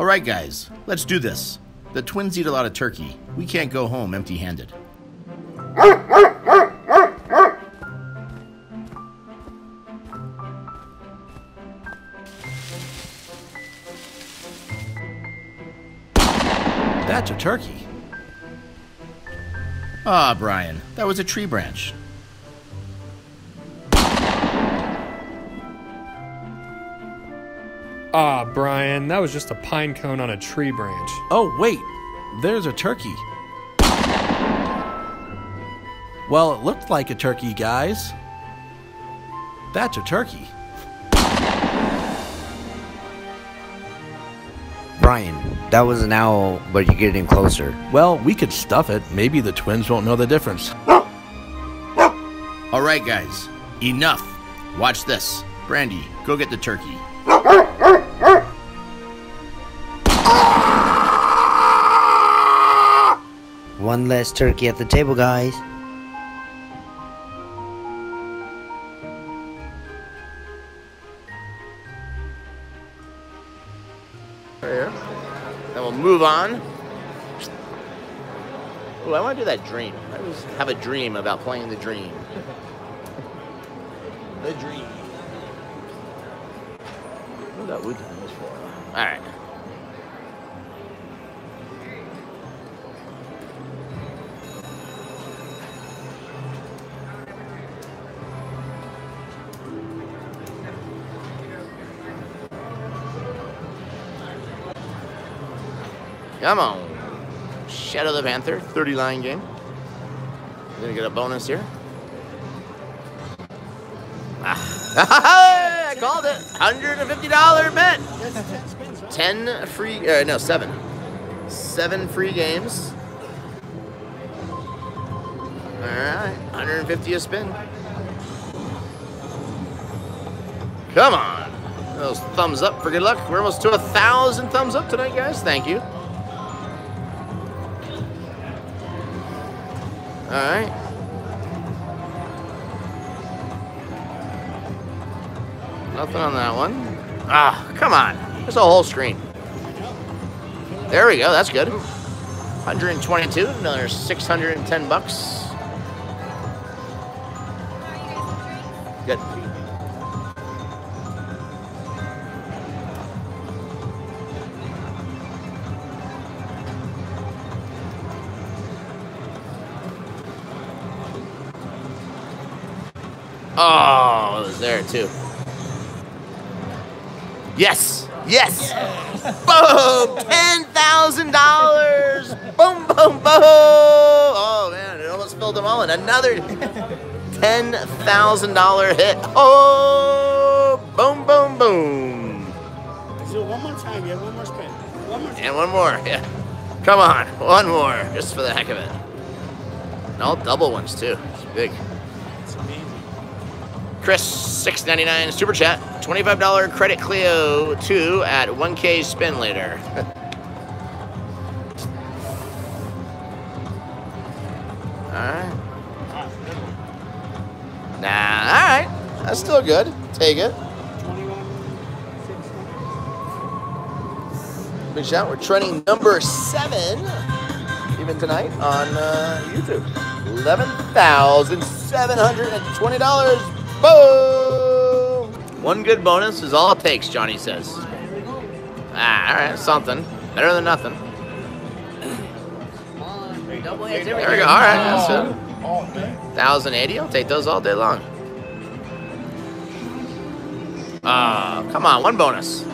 All right, guys, let's do this. The twins eat a lot of turkey. We can't go home empty handed. That's a turkey. Ah, Brian, that was a tree branch. Ah, Brian, that was just a pine cone on a tree branch. Oh, wait, there's a turkey. Well, it looked like a turkey, guys. That's a turkey. Brian, that was an owl, but you're getting closer. Well, we could stuff it. Maybe the twins won't know the difference. All right, guys, enough. Watch this. Brandy, go get the turkey. One less turkey at the table, guys. Then we'll move on. Oh, I want to do that dream. I always have a dream about playing the dream. the dream. What that Tang was for? All right. Come on. Shadow the Panther, 30 line game. We're gonna get a bonus here. Ah. I called it. $150 bet. 10 free, uh, no, seven. Seven free games. All right, 150 a spin. Come on. Those thumbs up for good luck. We're almost to a thousand thumbs up tonight, guys. Thank you. All right. Nothing on that one. Ah, come on. There's a whole screen. There we go. That's good. 122. Another 610 bucks. Oh, it was there too. Yes, yes. Boom! Ten thousand dollars. Boom, boom, boom. Oh man, it almost filled them all in. Another ten thousand dollar hit. Oh, boom, boom, boom. Let's do it one more time. Yeah, one more spin. One more time. And one more. Yeah. Come on, one more, just for the heck of it. And all double ones too. It's big. It's amazing. Chris, six ninety nine super chat, $25 credit Clio 2 at 1K spin later. alright. Nah, alright. That's still good. Take it. Big shout. We're trending number seven even tonight on uh, YouTube. $11,720. Boom! One good bonus is all it takes. Johnny says. Ah, all right, something better than nothing. There we go. All right, that's it. Thousand eighty. I'll take those all day long. Ah, come on, one bonus.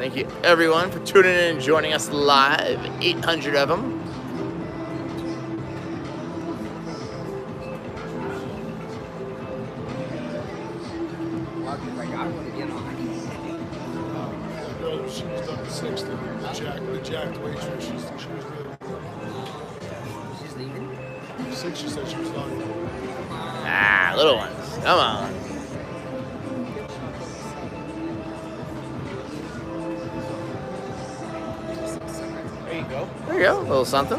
Thank you, everyone, for tuning in and joining us live. 800 of them. She was done at 60. You go. A little something.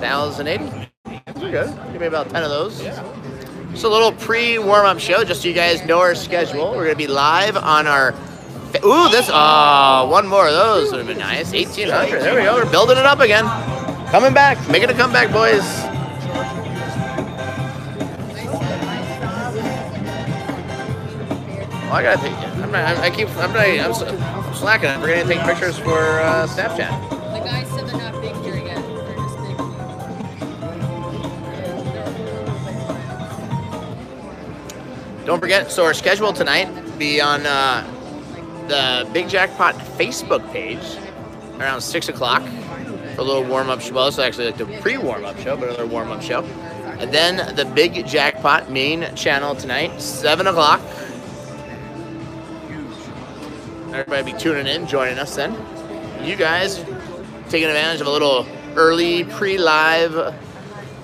1,080. That's good. Give me about 10 of those. Just a little pre warm up show, just so you guys know our schedule. We're going to be live on our. Ooh, this. Oh, one more of those would have been nice. 1,800. There we go. We're building it up again. Coming back. Making a comeback, boys. Well, I gotta take. I'm not, I keep. I'm not. I'm, s- I'm slacking. I'm forgetting to take pictures for uh, Snapchat. The guy said they're not big here yet. They're just big. Don't forget. So our schedule tonight be on uh, the Big Jackpot Facebook page around six o'clock for a little warm up show. Well, it's actually like the pre warm up show, but another warm up show. And then the Big Jackpot main channel tonight, seven o'clock. Everybody be tuning in, joining us then. You guys taking advantage of a little early pre-live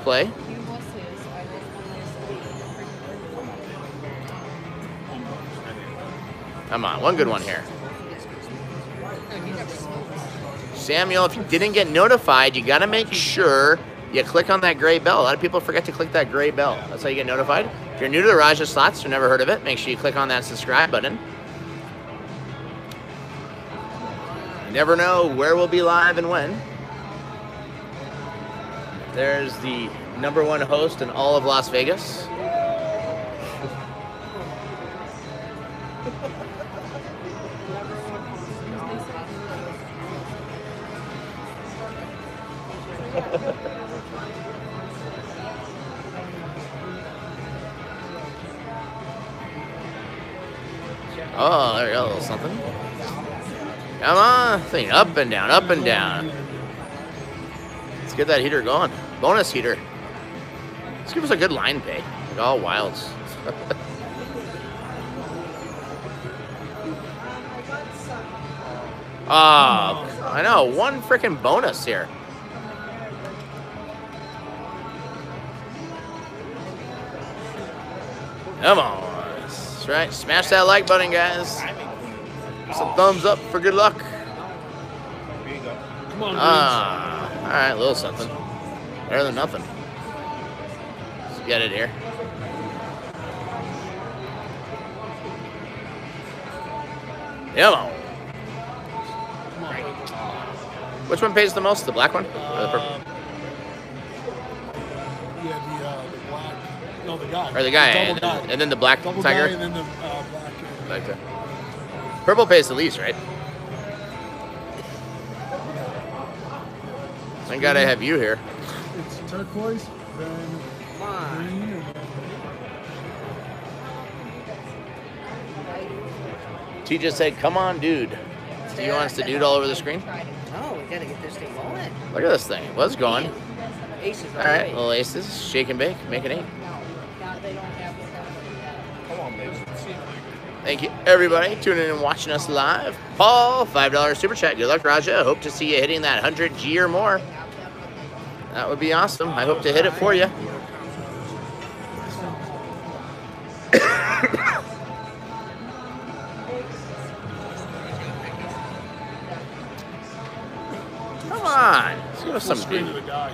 play. Come on, one good one here. Samuel, if you didn't get notified, you got to make sure you click on that gray bell. A lot of people forget to click that gray bell. That's how you get notified. If you're new to the Raja Slots, you've never heard of it, make sure you click on that subscribe button. Never know where we'll be live and when. There's the number one host in all of Las Vegas. Oh, there you go, a little something. Come on, thing up and down, up and down. Let's get that heater going. Bonus heater. Let's give us a good line pay. Like all wilds. Ah, I know. One freaking bonus here. Come on. That's right. Smash that like button, guys. Some thumbs up for good luck. Come on, Ah, all right, a little something. Better than nothing. Let's get it here. Yellow. Which one pays the most? The black one? Or the purple? Uh, yeah, the, uh, the black. No, the guy. Or the guy, double and, and then the black double tiger? guy and then the uh, black. Black tiger. Purple pays the least, right? Thank God I have you here. It's turquoise, then green, T just said, "Come on, dude." Do you want us to dude all over the screen. No, we gotta get this thing going. Look at this thing. It was going. Aces All right, little aces, shake and bake, make an eight. Thank you, everybody, tuning in and watching us live. Paul, $5 super chat. Good luck, Raja. Hope to see you hitting that 100G or more. That would be awesome. I hope to hit it for you. Come on. Let's give us some screen of the guy.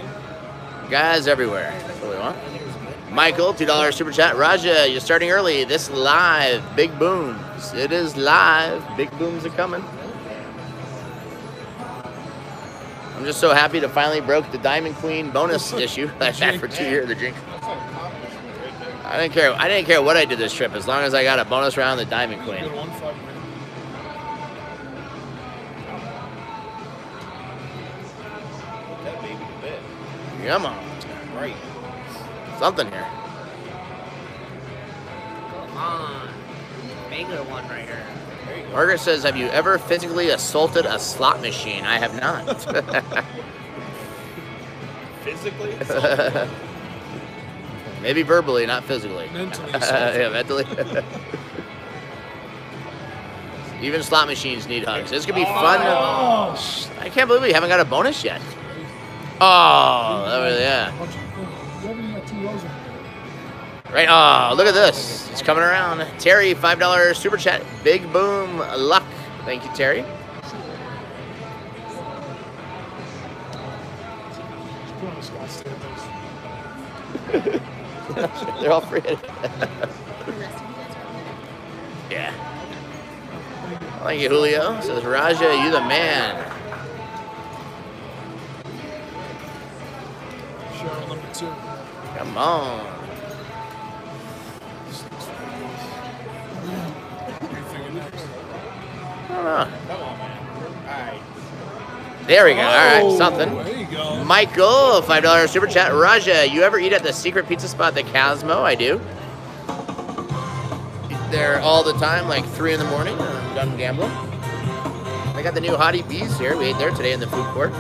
guys everywhere. That's what we want. Michael, $2 super chat. Raja, you're starting early. This live. Big booms. It is live. Big booms are coming. I'm just so happy to finally broke the Diamond Queen bonus issue I've had for two years. The drink. I didn't care. I didn't care what I did this trip as long as I got a bonus round the Diamond Queen. Come on. Right. Something here. Come on. Regular one right here. Margaret says, "Have you ever physically assaulted a slot machine?" I have not. Physically? Maybe verbally, not physically. Mentally yeah, mentally. Even slot machines need hugs. This could be oh. fun. Oh. I can't believe we haven't got a bonus yet. Oh, that was, yeah. Right. Oh, look at this. It's coming around. Terry, $5 super chat. Big boom luck. Thank you, Terry. Put on a Scottsdale base. They're all free. The rest of you guys are yeah. Thank you, Julio. Says Raja, you the man. Cheryl number two. Come on. On, man. There we go. All right, Oh, something. There you go. Michael, five dollars super chat. Raja, you ever eat at the secret pizza spot, the Cosmo? I do. Eat There all the time, like three in the morning. I'm done gambling. They got the new Hattie B's here. We ate there today in the food court.